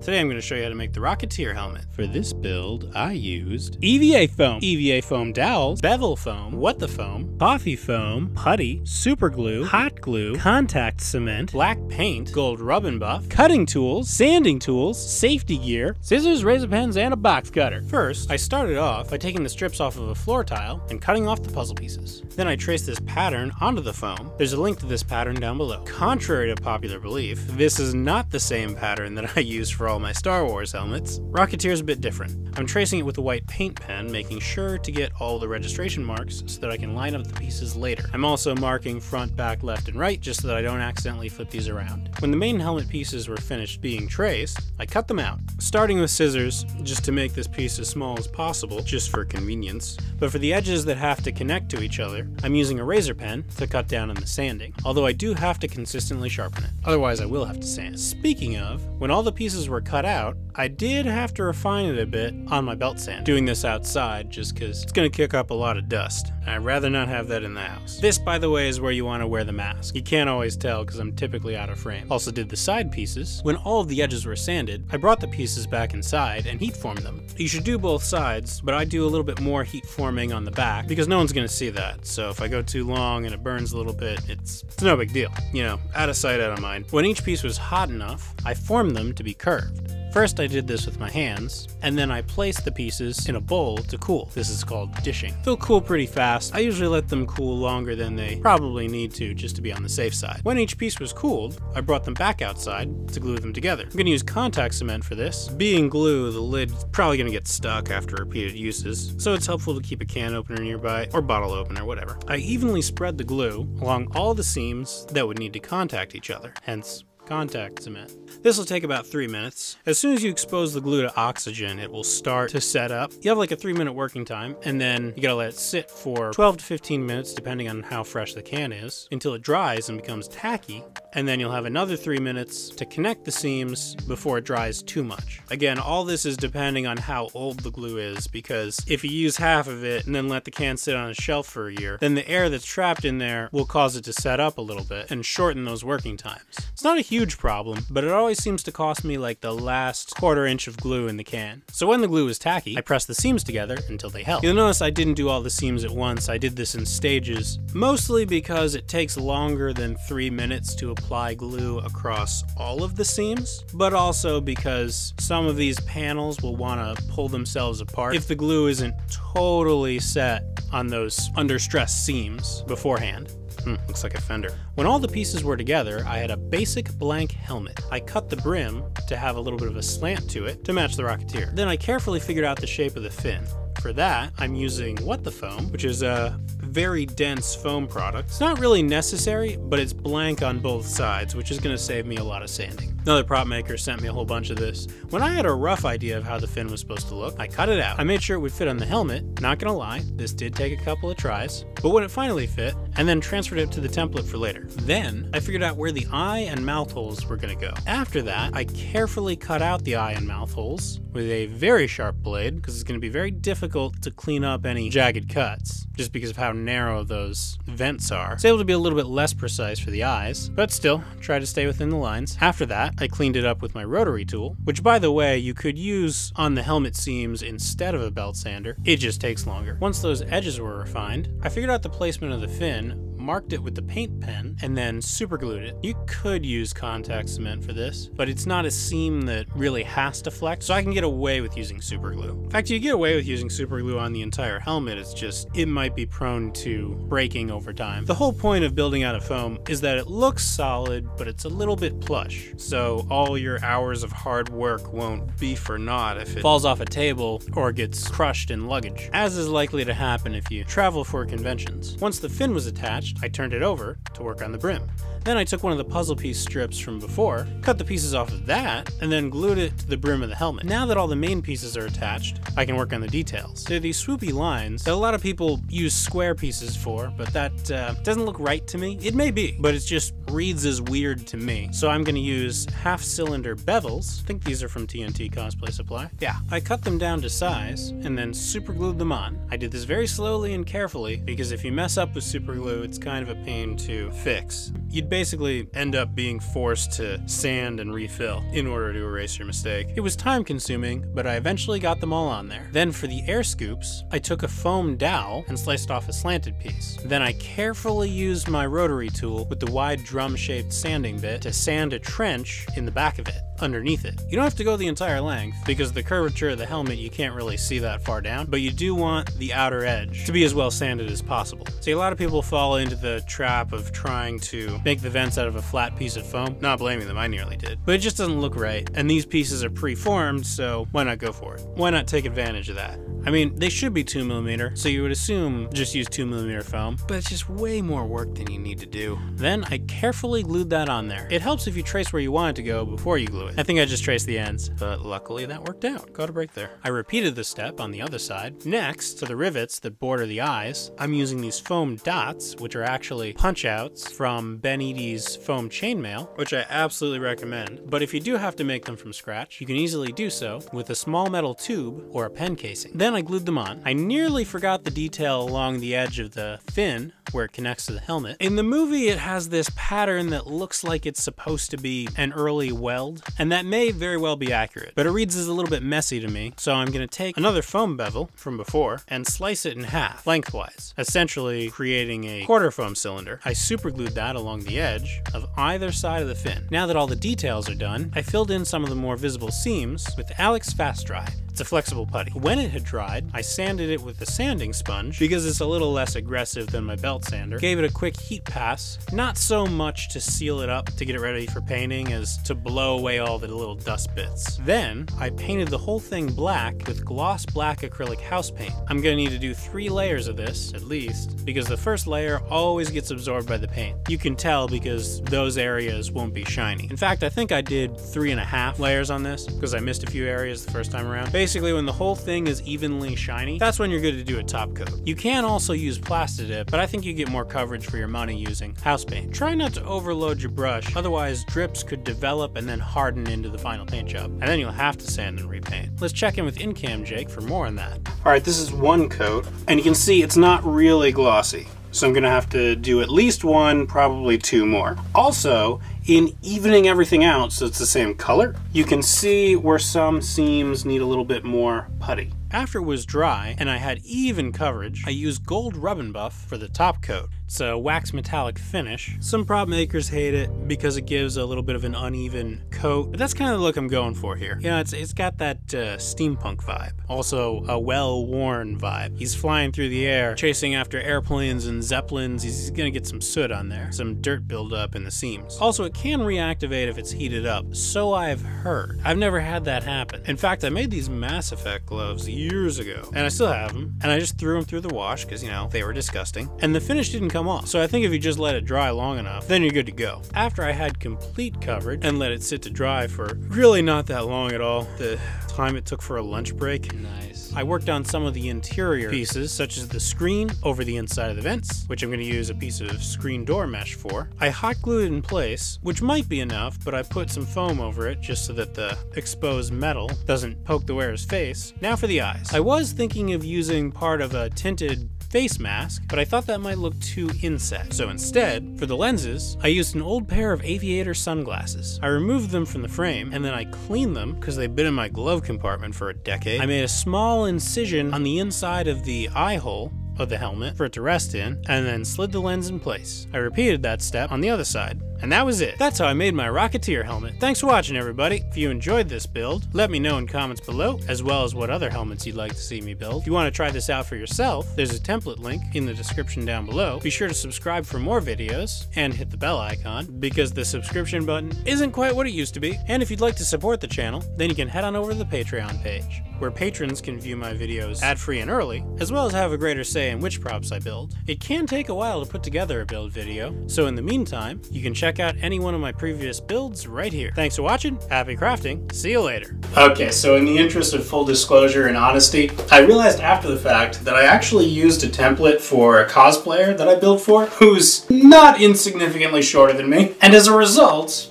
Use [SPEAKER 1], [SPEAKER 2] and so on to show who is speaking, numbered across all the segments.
[SPEAKER 1] Today I'm going to show you how to make the Rocketeer helmet. For this build, I used EVA foam, EVA foam dowels, bevel foam, what the foam, coffee foam, putty, super glue, hot glue, contact cement, black paint, gold rub and buff, cutting tools, sanding tools, safety gear, scissors, razor pens, and a box cutter. First, I started off by taking the strips off of a floor tile and cutting off the puzzle pieces. Then I traced this pattern onto the foam. There's a link to this pattern down below. Contrary to popular belief, this is not the same pattern that I use for all my Star Wars helmets. Rocketeer is a bit different. I'm tracing it with a white paint pen, making sure to get all the registration marks so that I can line up the pieces later. I'm also marking front, back, left, and right just so that I don't accidentally flip these around. When the main helmet pieces were finished being traced, I cut them out, starting with scissors just to make this piece as small as possible, just for convenience. But for the edges that have to connect to each other, I'm using a razor pen to cut down on the sanding, although I do have to consistently sharpen it. Otherwise I will have to sand. Speaking of, when all the pieces were cut out, I did have to refine it a bit on my belt sand. Doing this outside just because it's going to kick up a lot of dust. I'd rather not have that in the house. This, by the way, is where you want to wear the mask. You can't always tell because I'm typically out of frame. Also did the side pieces. When all of the edges were sanded, I brought the pieces back inside and heat formed them. You should do both sides, but I do a little bit more heat forming on the back because no one's going to see that. So if I go too long and it burns a little bit, it's, it's no big deal. You know, out of sight, out of mind. When each piece was hot enough, I formed them to be curved. First I did this with my hands, and then I placed the pieces in a bowl to cool. This is called dishing. They'll cool pretty fast. I usually let them cool longer than they probably need to just to be on the safe side. When each piece was cooled, I brought them back outside to glue them together. I'm gonna use contact cement for this. Being glue, the lid's probably gonna get stuck after repeated uses, so it's helpful to keep a can opener nearby, or bottle opener, whatever. I evenly spread the glue along all the seams that would need to contact each other, hence contact cement. This will take about three minutes. As soon as you expose the glue to oxygen, it will start to set up. You have like a three minute working time, and then you gotta let it sit for 12 to 15 minutes, depending on how fresh the can is, until it dries and becomes tacky, and then you'll have another three minutes to connect the seams before it dries too much. Again, all this is depending on how old the glue is, because if you use half of it and then let the can sit on a shelf for a year, then the air that's trapped in there will cause it to set up a little bit and shorten those working times. It's not a huge problem, but it always seems to cost me like the last quarter inch of glue in the can. So when the glue is tacky, I press the seams together until they held. You'll notice I didn't do all the seams at once, I did this in stages, mostly because it takes longer than three minutes to apply glue across all of the seams, but also because some of these panels will want to pull themselves apart if the glue isn't totally set on those under stress seams beforehand. Hmm, looks like a fender. When all the pieces were together, I had a basic blank helmet. I cut the brim to have a little bit of a slant to it to match the Rocketeer. Then I carefully figured out the shape of the fin. For that, I'm using What the Foam, which is a very dense foam product. It's not really necessary, but it's blank on both sides, which is going to save me a lot of sanding. Another prop maker sent me a whole bunch of this. When I had a rough idea of how the fin was supposed to look, I cut it out. I made sure it would fit on the helmet. Not gonna lie, this did take a couple of tries, but when it finally fit, and then transferred it to the template for later. Then, I figured out where the eye and mouth holes were gonna go. After that, I carefully cut out the eye and mouth holes with a very sharp blade, because it's gonna be very difficult to clean up any jagged cuts, just because of how narrow those vents are. It's able to be a little bit less precise for the eyes, but still, try to stay within the lines. After that, I cleaned it up with my rotary tool, which by the way, you could use on the helmet seams instead of a belt sander. It just takes longer. Once those edges were refined, I figured out the placement of the fin, marked it with the paint pen, and then superglued it. You could use contact cement for this, but it's not a seam that really has to flex, so I can get away with using superglue. In fact, you get away with using superglue on the entire helmet, it's just, it might be prone to breaking over time. The whole point of building out of foam is that it looks solid, but it's a little bit plush, so all your hours of hard work won't be for naught if it falls off a table or gets crushed in luggage, as is likely to happen if you travel for conventions. Once the fin was attached, I turned it over to work on the brim. Then I took one of the puzzle piece strips from before, cut the pieces off of that, and then glued it to the brim of the helmet. Now that all the main pieces are attached, I can work on the details. There are these swoopy lines that a lot of people use square pieces for, but that uh, doesn't look right to me. It may be, but it just reads as weird to me. So I'm gonna use half cylinder bevels. I think these are from TNT Cosplay Supply. Yeah, I cut them down to size and then super glued them on. I did this very slowly and carefully because if you mess up with super glue, it's kind of a pain to fix. You'd basically end up being forced to sand and refill in order to erase your mistake. It was time consuming, but I eventually got them all on there. Then for the air scoops, I took a foam dowel and sliced off a slanted piece. Then I carefully used my rotary tool with the wide drum-shaped sanding bit to sand a trench in the back of it underneath it. You don't have to go the entire length because the curvature of the helmet you can't really see that far down, but you do want the outer edge to be as well sanded as possible. See, a lot of people fall into the trap of trying to make the vents out of a flat piece of foam. Not blaming them, I nearly did. But it just doesn't look right, and these pieces are pre-formed, so why not go for it? Why not take advantage of that? I mean, they should be 2mm, so you would assume just use 2mm foam, but it's just way more work than you need to do. Then I carefully glued that on there. It helps if you trace where you want it to go before you glue it. I think I just traced the ends, but luckily that worked out. Got a break there. I repeated the step on the other side. Next, to the rivets that border the eyes, I'm using these foam dots, which are actually punch outs from Ben Eadie's foam chainmail, which I absolutely recommend. But if you do have to make them from scratch, you can easily do so with a small metal tube or a pen casing. Then I glued them on. I nearly forgot the detail along the edge of the fin where it connects to the helmet. In the movie, it has this pattern that looks like it's supposed to be an early weld, and that may very well be accurate, but it reads as a little bit messy to me, so I'm gonna take another foam bevel from before and slice it in half, lengthwise, essentially creating a quarter foam cylinder. I superglued that along the edge of either side of the fin. Now that all the details are done, I filled in some of the more visible seams with Alex Fast Dry. It's a flexible putty. When it had dried, I sanded it with a sanding sponge because it's a little less aggressive than my belt sander. Gave it a quick heat pass, not so much to seal it up to get it ready for painting as to blow away all the little dust bits. Then, I painted the whole thing black with gloss black acrylic house paint. I'm gonna need to do three layers of this, at least, because the first layer always gets absorbed by the paint. You can tell because those areas won't be shiny. In fact, I think I did three and a half layers on this because I missed a few areas the first time around. Basically, when the whole thing is evenly shiny, that's when you're good to do a top coat. You can also use Plastidip, but I think you get more coverage for your money using house paint. Try not to overload your brush, otherwise drips could develop and then harden into the final paint job, and then you'll have to sand and repaint. Let's check in with Incam Jake for more on that. All right, this is one coat, and you can see it's not really glossy. So I'm gonna have to do at least one, probably two more. Also, in evening everything out so it's the same color, you can see where some seams need a little bit more putty. After it was dry and I had even coverage, I used gold rub and buff for the top coat. It's a wax metallic finish. Some prop makers hate it because it gives a little bit of an uneven coat, but that's kind of the look I'm going for here. You know, it's, it's got that uh, steampunk vibe. Also, a well-worn vibe. He's flying through the air, chasing after airplanes and zeppelins. He's gonna get some soot on there, some dirt buildup in the seams. Also, it can reactivate if it's heated up, so I've heard. I've never had that happen. In fact, I made these Mass Effect gloves years ago, and I still have them, and I just threw them through the wash because, you know, they were disgusting. And the finish didn't come off. So I think if you just let it dry long enough, then you're good to go. After I had complete coverage and let it sit to dry for really not that long at all, the time it took for a lunch break. Nice. I worked on some of the interior pieces, such as the screen over the inside of the vents, which I'm going to use a piece of screen door mesh for. I hot glued it in place, which might be enough, but I put some foam over it just so that the exposed metal doesn't poke the wearer's face. Now for the eyes. I was thinking of using part of a tinted face mask, but I thought that might look too inset. So instead, for the lenses, I used an old pair of aviator sunglasses. I removed them from the frame, and then I cleaned them because they've been in my glove compartment for a decade. I made a small incision on the inside of the eye hole of the helmet for it to rest in, and then slid the lens in place. I repeated that step on the other side. And that was it. That's how I made my Rocketeer helmet. Thanks for watching everybody. If you enjoyed this build, let me know in comments below, as well as what other helmets you'd like to see me build. If you want to try this out for yourself, there's a template link in the description down below. Be sure to subscribe for more videos, and hit the bell icon, because the subscription button isn't quite what it used to be. And if you'd like to support the channel, then you can head on over to the Patreon page, where patrons can view my videos ad-free and early, as well as have a greater say in which props I build. It can take a while to put together a build video, so in the meantime, you can check out any one of my previous builds right here. Thanks for watching, happy crafting, see you later. Okay, so in the interest of full disclosure and honesty, I realized after the fact that I actually used a template for a cosplayer that I built for, who's not insignificantly shorter than me, and as a result,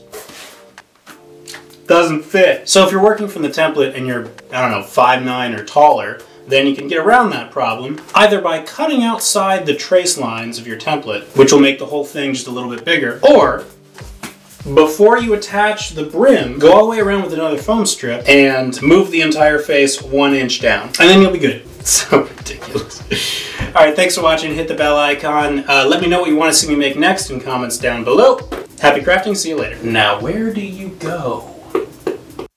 [SPEAKER 1] doesn't fit. So if you're working from the template and you're, I don't know, 5'9 or taller, then you can get around that problem either by cutting outside the trace lines of your template, which will make the whole thing just a little bit bigger, or before you attach the brim, go all the way around with another foam strip and move the entire face one inch down. And then you'll be good. So ridiculous. all right, thanks for watching. Hit the bell icon. Uh, let me know what you want to see me make next in comments down below. Happy crafting. See you later. Now, where do you go?